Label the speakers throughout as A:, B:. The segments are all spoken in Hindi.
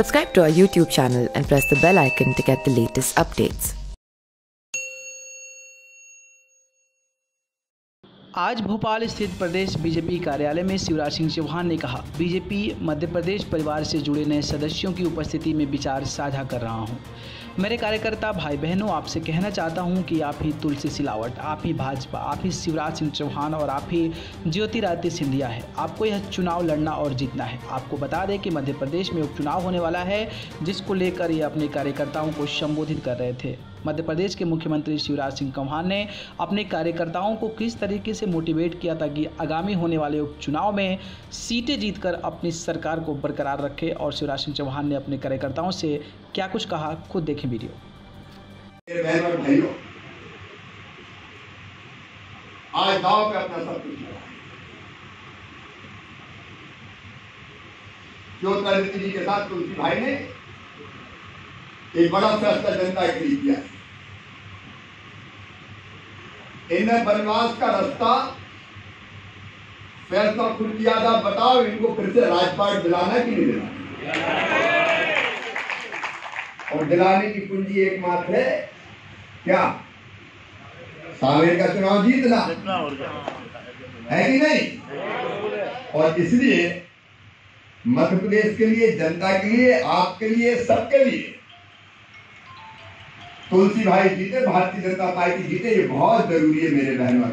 A: Subscribe to our YouTube channel and press the bell icon to get the latest updates.
B: आज भोपाल स्थित प्रदेश बीजेपी कार्यालय में शिवराज सिंह चौहान ने कहा, बीजेपी मध्य प्रदेश परिवार से जुड़े नए सदस्यों की उपस्थिति में विचार साझा कर रहा हूँ। मेरे कार्यकर्ता भाई बहनों आपसे कहना चाहता हूँ कि आप ही तुलसी सिलावट, आप ही भाजपा, आप ही शिवराज सिंह चौहान और आप ही ज्योतिरादित्य सिंधिया है। आपको यह चुनाव लड़ना और जीतना है। आपको बता दें कि मध्य प्रदेश में उपचुनाव होने वाला है, जिसको लेकर ये अपने कार्यकर्ताओं को संबोधित कर रहे थे। मध्य प्रदेश के मुख्यमंत्री शिवराज सिंह चौहान ने अपने कार्यकर्ताओं को किस तरीके से मोटिवेट किया ताकि आगामी होने वाले उपचुनाव में सीटें जीतकर अपनी सरकार को बरकरार रखे? और शिवराज सिंह चौहान ने अपने कार्यकर्ताओं से क्या कुछ कहा? खुद देखें वीडियो।
C: आज दाव पे अपना सब कुछ लगा। ज्योतिरादित्य जी के साथ तुलसी भाई ने एक बड़ा फैसला जनता के लिए किया। है इन्हें वनवास का रास्ता फैसला खुद किया था, बताओ इनको फिर से राजपाट दिलाना कि नहीं दिलाना और दिलाने की कुंजी एकमात्र है, क्या? सावेर का चुनाव जीतना है कि नहीं? और इसलिए मध्य प्रदेश के लिए, जनता के लिए, आपके लिए, सबके लिए तुलसी भाई जीते, भारतीय जनता पार्टी जीते, ये बहुत ज़रूरी है मेरे बहनों। और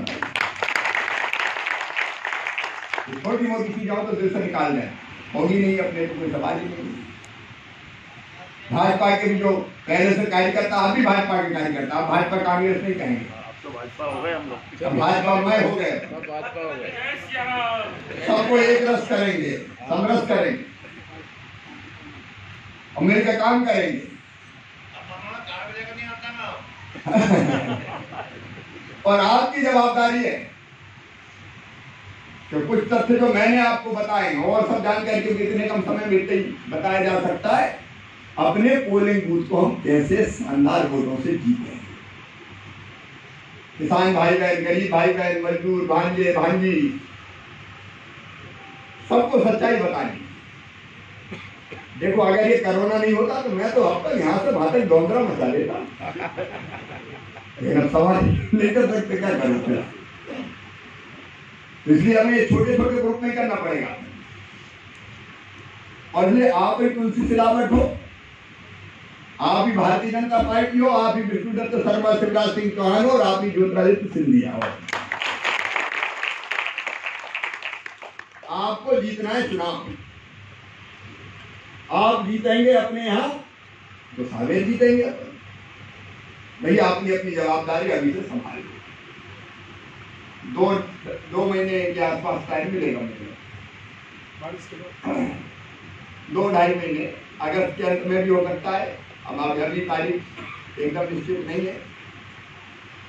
C: भाई छोटी मोटी चीज़ आओ तो दिल से निकाल दें होगी नहीं, अपने को कोई सवाल ही नहीं भाजपा के भी जो पहले से कार्यकर्ता अभी भाजपा के कार्यकर्ता आप भाजपा कांग्रेस नहीं कहेंगे।
D: भाजपा हो गए
C: भाजपा में हो गए। सबको एक रस करेंगे, समरस करेंगे। और मिलकर काम करेंगे। और आपकी जवाबदारी है कि कुछ तथ्य जो मैंने आपको बताए और सब जानकारी क्योंकि इतने कम समय में ही बताया जा सकता है। अपने पोलिंग बूथ को हम कैसे शानदार वोटों से जीते किसान भाई बहन गरीब भाई बहन मजदूर, भांजे, भांजी, सबको सच्चाई बतानी देखो, अगर ये कोरोना नहीं होता तो मैं तो अब तक यहाँ से तक डोंगरा मचा देता लेकिन अब सवाल नहीं कर सकते क्या करूँ तो इसलिए हमें छोटे छोटे ग्रुप में करना पड़ेगा। और इसलिए आप ही तुलसी सिलावट हो, आप ही भारतीय जनता पार्टी हो, आप ही विष्णुदत्त शर्मा, शिवराज सिंह चौहान हो, और आप ही ज्योतिरादित्य सिंधिया हो। आपको जीतना है चुनाव। आप जीतेंगे अपने यहाँ तो सारे जीतेंगे अपन। भैया आपने अपनी जवाबदारी अभी से संभाल। ली दो दो महीने के आसपास टाइम मिलेगा मुझे। दो ढाई महीने अगस्त के अंत में भी हो सकता है। आप अभी तारीख एकदम निश्चित नहीं है?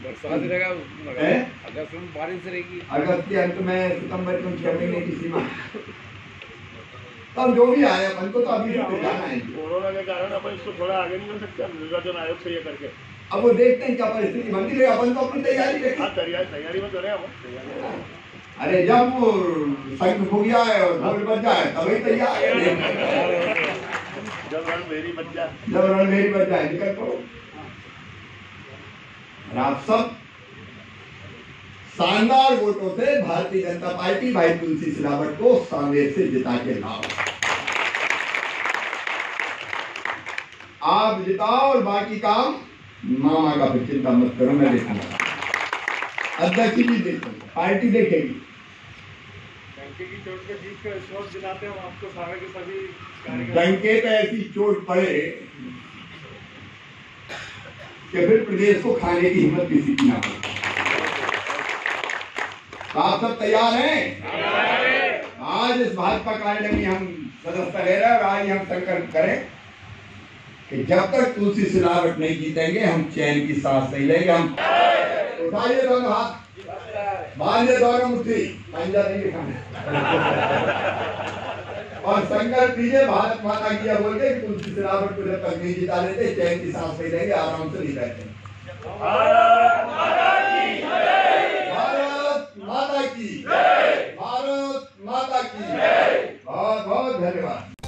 D: अगस्त में बारिश रहेगी।
C: अगस्त के अंत में सितंबर के छह महीने की सीमा। तब जो भी आए अपन को तो अभी तो
E: कोरोना के कारण अपन इसको थोड़ा आगे नहीं बढ़ सकते निर्वाचन आयोग से ये करके।
C: अब वो देखते हैं क्या परिस्थिति बनती है। अपन तो अपनी तैयारी
E: हाँ तैयारी तैयारी में तो रहे हम
C: अरे जब संघ हो गया है और ढोल बज जाए तभी तैयार है
E: जब रण मेरी बच्चा
C: जब रणभेरी बज जाए निकल पड़ो। आप सब शानदार वोटों से भारतीय जनता पार्टी भाई तुलसी सिलावट को सांवेर से जिता के लाओ। आप जिताओ और बाकी काम मामा का फिर चिंता मत करो मैं देखूँगा। अध्यक्ष जी देखेंगे पार्टी देखेगी। डंके पे ऐसी चोट पड़े कि फिर प्रदेश को खाने की हिम्मत किसी की ना हो। आप सब तैयार हैं? आज इस भाजपा कार्यालय में हम सदस्य ले रहे हैं और आज हम संकल्प करें कि जब तक तुलसी सिलावट नहीं जीतेंगे, हम चैन की सांस नहीं लेंगे। हम उठाइए दोनों हाथ। बांधिए दोनों मुट्ठी। पंजा नहीं और संकल्प लीजिए भारत माता की बोल कि तुलसी सिलावट को जब तक नहीं जिता लेते, चैन की सांस नहीं लेंगे, आराम से नहीं बैठे भारत माता की। भारत माता की। बहुत बहुत धन्यवाद।